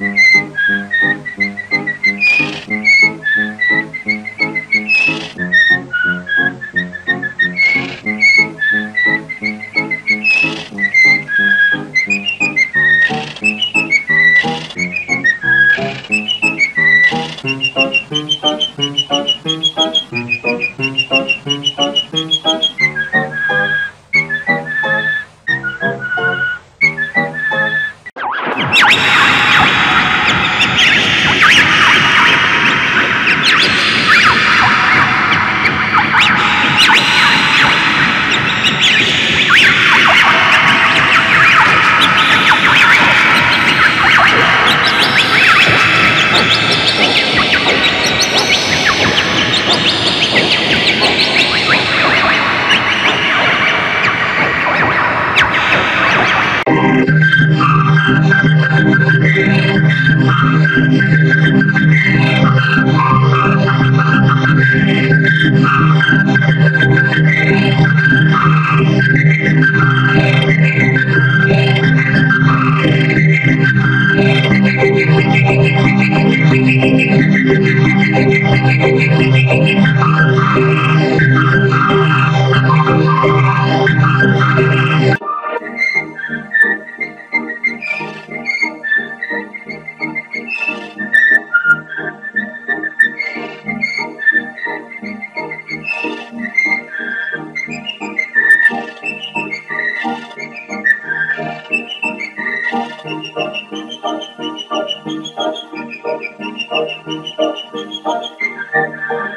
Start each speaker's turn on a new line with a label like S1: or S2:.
S1: Mm-hmm. Thank you. Thank you.